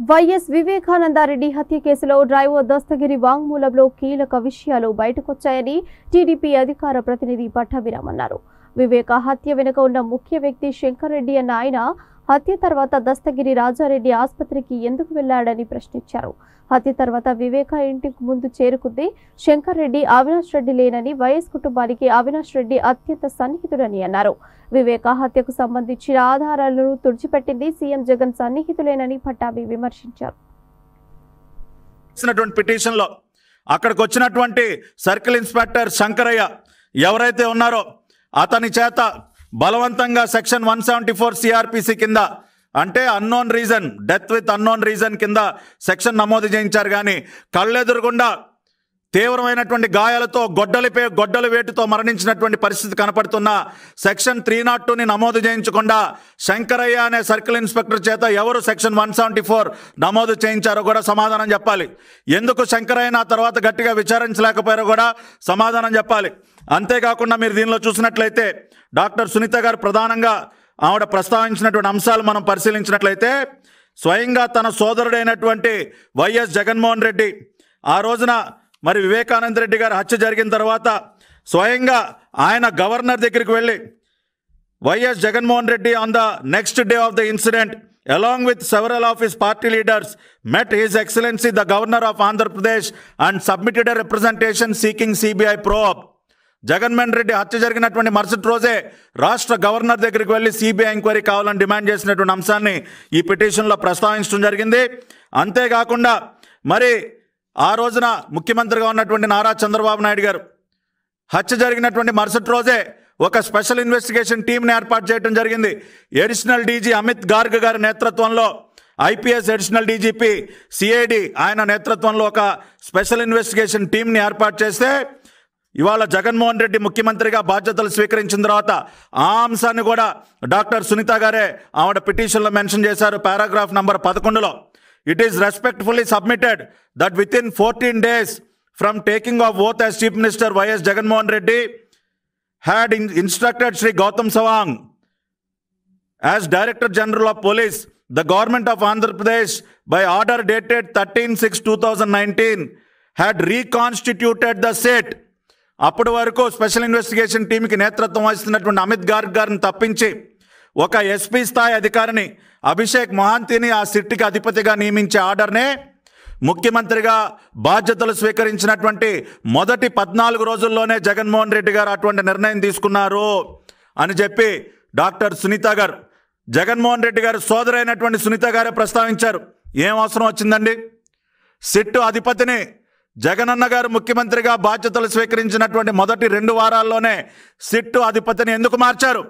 YS Vivekananda Reddy హత్య కేసులో driver Dastagiri వాంగ్మూలంలో కీలక విషయాలు బయటకొచ్చాయని టీడీపీ అధికార ప్రతినిధి పట్టవీరామన్నారు వివేక హత్య వెనుక ఉన్న ముఖ్య వ్యక్తి శంకర్ రెడ్డి అన్న ఆయన హత్య తర్వాత దస్తగిరి రాజారెడ్డి ఆసుపత్రికి ఎందుకు వెళ్ళాడని ప్రశ్నించారు. హత్య తర్వాత వివేక ఇంటికి ముందు చేరుకుంది. శంకర్ రెడ్డి అవినాష్ రెడ్డి లేనని వైఎస్ కుటుంబానికి అవినాష్ రెడ్డి అత్యంత సన్నిహితుడని అన్నారు. వివేక హత్యకు సంబంధించిన ఆధారాలను తుడిచిపెట్టింది సీఎం జగన్ సన్నిహితులేనని పట్టాభి విమర్శించారు. పిటిషన్లో అక్కడికి వచ్చినటువంటి సర్కిల్ ఇన్స్పెక్టర్ శంకరయ్య ఎవరైతే ఉన్నారో అతని చేత బలవంతంగా section one seventy four CrPC కింద అంటే unknown reason death with unknown reason కింద సెక్షన్ నమోదు చేయించారు. కానీ కళ్ళెదురుగుండా తీవ్రమైనటువంటి గాయాలతో గొడ్డలిపై గొడ్డలి వేటుతో మరణించినటువంటి పరిస్థితి కనపడుతున్న సెక్షన్ త్రీ నాట్ టూని నమోదు చేయించకుండా శంకరయ్య అనే సర్కిల్ ఇన్స్పెక్టర్ చేత ఎవరు సెక్షన్ వన్ సెవెంటీ ఫోర్ నమోదు చేయించారో కూడా సమాధానం చెప్పాలి. ఎందుకు శంకరయ్య నా తర్వాత గట్టిగా విచారించలేకపోయారో కూడా సమాధానం చెప్పాలి. అంతేకాకుండా మీరు దీనిలో చూసినట్లయితే డాక్టర్ సునీత గారు ప్రధానంగా ఆవిడ ప్రస్తావించినటువంటి అంశాలు మనం పరిశీలించినట్లయితే స్వయంగా తన సోదరుడైనటువంటి వైఎస్ జగన్మోహన్ రెడ్డి ఆ రోజున మరి వివేకానంద రెడ్డి గారు హత్య జరిగిన తర్వాత స్వయంగా ఆయన గవర్నర్ దగ్గరికి వెళ్ళి YS Jaganmohan Reddy on the next day of the incident along with several of his party leaders met his excellency the governor of andhra pradesh and submitted a representation seeking cbi probe. Jaganmohan Reddy హత్య జరిగినటువంటి మరుసటి రోజే రాష్ట్ర governor దగ్గరికి వెళ్ళి CBI enquiry కావాలని demand చేసినటువంటి అంశాన్ని ఈ పిటిషన్లో ప్రస్తావించడం జరిగింది. అంతేకాకుండా మరి ఆ రోజున ముఖ్యమంత్రిగా ఉన్నటువంటి నారా చంద్రబాబు నాయుడు గారు హత్య జరిగినటువంటి మరుసటి రోజే ఒక స్పెషల్ ఇన్వెస్టిగేషన్ టీంని ఏర్పాటు చేయడం జరిగింది. ఎడిషనల్ డీజీ అమిత్ గార్గ్ గారి నేతృత్వంలో ఐపీఎస్ అడిషనల్ డీజీపీ సిఐడి ఆయన నేతృత్వంలో ఒక స్పెషల్ ఇన్వెస్టిగేషన్ టీంని ఏర్పాటు చేస్తే ఇవాళ జగన్మోహన్ రెడ్డి ముఖ్యమంత్రిగా బాధ్యతలు స్వీకరించిన తర్వాత ఆ అంశాన్ని కూడా డాక్టర్ సునీత గారే ఆవిడ పిటిషన్లో మెన్షన్ చేశారు. పారాగ్రాఫ్ నంబర్ పదకొండులో. It is respectfully submitted that within fourteen days from taking of oath as chief minister YS Jaganmohan Reddy had instructed Shri Gautam Sawang As Director General of Police, the government of Andhra Pradesh, by order dated 13 6 2019, had reconstituted the SET. అప్పటి వరకు special investigation టీంకి నేతృత్వం వహిస్తున్నటువంటి అమిత్ గార్గ్ గారిని తప్పించి ఒక SP స్థాయి అధికారిని అభిషేక్ మహాంతిని ఆ సిట్టికి అధిపతిగా నియమించే ఆర్డర్నే ముఖ్యమంత్రిగా బాధ్యతలు స్వీకరించినటువంటి మొదటి పద్నాలుగు రోజుల్లోనే జగన్మోహన్ రెడ్డి గారు అటువంటి నిర్ణయం తీసుకున్నారు అని చెప్పి డాక్టర్ సునీత గారు జగన్మోహన్ రెడ్డి గారు సోదరైనటువంటి సునీత గారే ప్రస్తావించారు. ఏం అవసరం వచ్చిందండి? సిట్టు అధిపతిని జగనన్న గారు ముఖ్యమంత్రిగా బాధ్యతలు స్వీకరించినటువంటి మొదటి రెండు వారాల్లోనే సిట్టు అధిపతిని ఎందుకు మార్చారు?